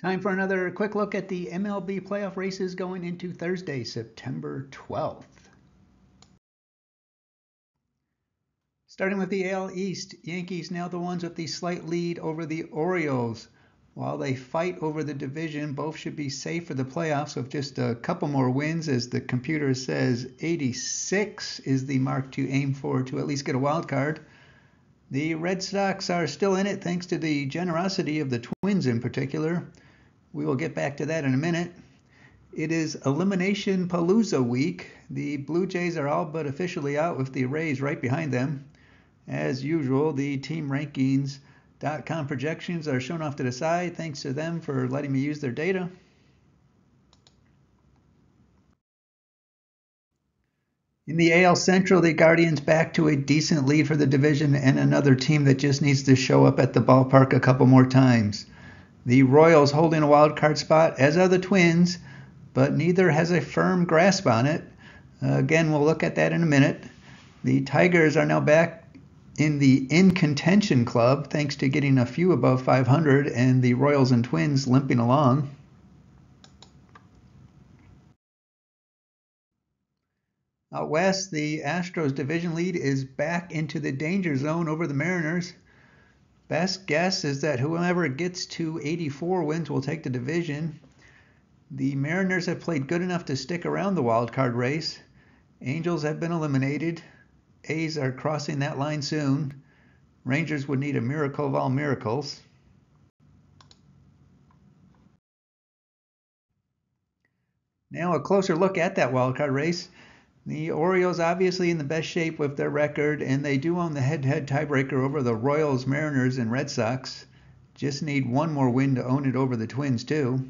Time for another quick look at the MLB playoff races going into Thursday, September 12th. Starting with the AL East, Yankees now the ones with the slight lead over the Orioles. While they fight over the division, both should be safe for the playoffs with just a couple more wins, as the computer says 86 is the mark to aim for to at least get a wild card. The Red Sox are still in it thanks to the generosity of the Twins in particular. We will get back to that in a minute. It is Elimination Palooza week. The Blue Jays are all but officially out with the Rays right behind them. As usual, the team rankings Com projections are shown off to the side. Thanks to them for letting me use their data. In the AL Central, the Guardians back to a decent lead for the division and another team that just needs to show up at the ballpark a couple more times. The Royals holding a wild card spot, as are the Twins, but neither has a firm grasp on it. Uh, again, we'll look at that in a minute. The Tigers are now back in the in contention club, thanks to getting a few above 500 and the Royals and Twins limping along. Out west, the Astros division lead is back into the danger zone over the Mariners. Best guess is that whoever gets to 84 wins will take the division. The Mariners have played good enough to stick around the wild card race. Angels have been eliminated. A's are crossing that line soon. Rangers would need a miracle of all miracles. Now a closer look at that wildcard race. The Orioles obviously in the best shape with their record, and they do own the head-to-head tiebreaker over the Royals, Mariners, and Red Sox. Just need one more win to own it over the Twins too.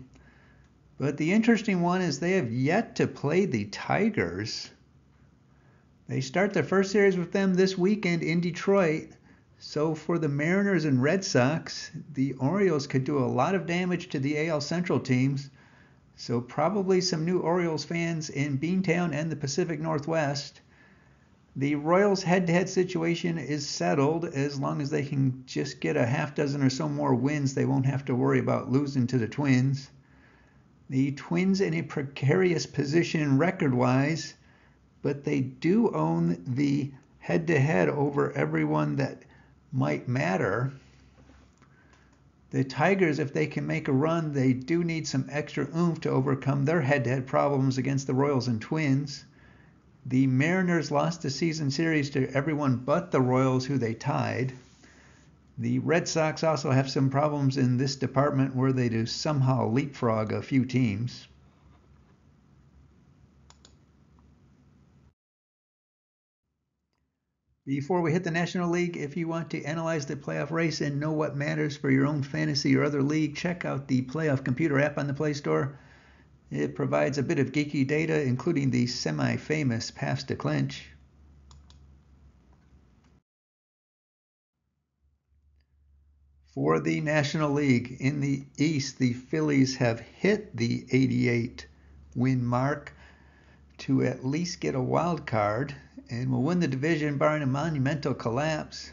But the interesting one is they have yet to play the Tigers. They start their first series with them this weekend in Detroit. So for the Mariners and Red Sox, the Orioles could do a lot of damage to the AL Central teams. So probably some new Orioles fans in Beantown and the Pacific Northwest. The Royals head-to-head situation is settled as long as they can just get a half dozen or so more wins. They won't have to worry about losing to the Twins. The Twins in a precarious position record-wise but they do own the head to head over everyone that might matter. The Tigers, if they can make a run, they do need some extra oomph to overcome their head to head problems against the Royals and Twins. The Mariners lost the season series to everyone but the Royals, who they tied. The Red Sox also have some problems in this department where they do somehow leapfrog a few teams. Before we hit the National League, if you want to analyze the playoff race and know what matters for your own fantasy or other league, check out the Playoff Computer app on the Play Store. It provides a bit of geeky data, including the semi famous pass to clinch. For the National League, in the East, the Phillies have hit the 88 win mark to at least get a wild card and will win the division barring a monumental collapse.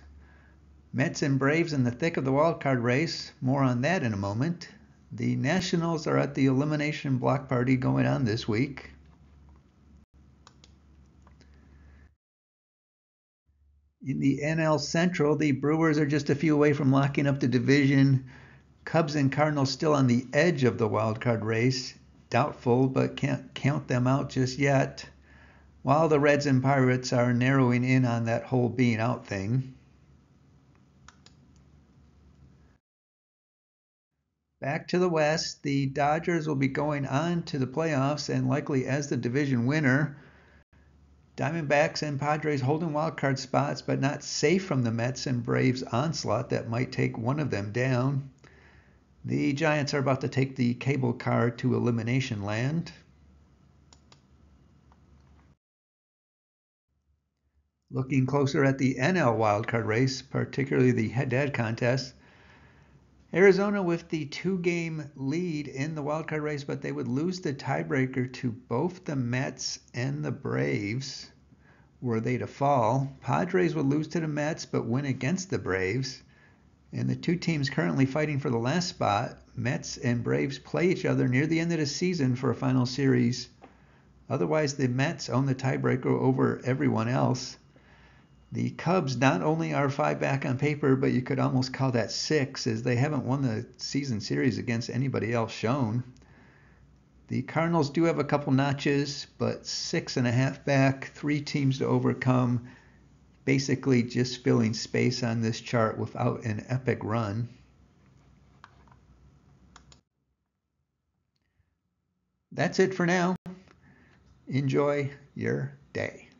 Mets and Braves in the thick of the wildcard race. More on that in a moment. The Nationals are at the elimination block party going on this week. In the NL Central, the Brewers are just a few away from locking up the division. Cubs and Cardinals still on the edge of the wildcard race. Doubtful, but can't count them out just yet while the Reds and Pirates are narrowing in on that whole being out thing. Back to the West, the Dodgers will be going on to the playoffs and likely as the division winner. Diamondbacks and Padres holding wildcard spots, but not safe from the Mets and Braves onslaught that might take one of them down. The Giants are about to take the cable car to elimination land. Looking closer at the NL wildcard race, particularly the head-to-head contest, Arizona with the two-game lead in the wildcard race, but they would lose the tiebreaker to both the Mets and the Braves were they to fall. Padres would lose to the Mets but win against the Braves. And the two teams currently fighting for the last spot, Mets and Braves, play each other near the end of the season for a final series. Otherwise, the Mets own the tiebreaker over everyone else. The Cubs not only are five back on paper, but you could almost call that six, as they haven't won the season series against anybody else shown. The Cardinals do have a couple notches, but six and a half back, three teams to overcome, basically just filling space on this chart without an epic run. That's it for now. Enjoy your day.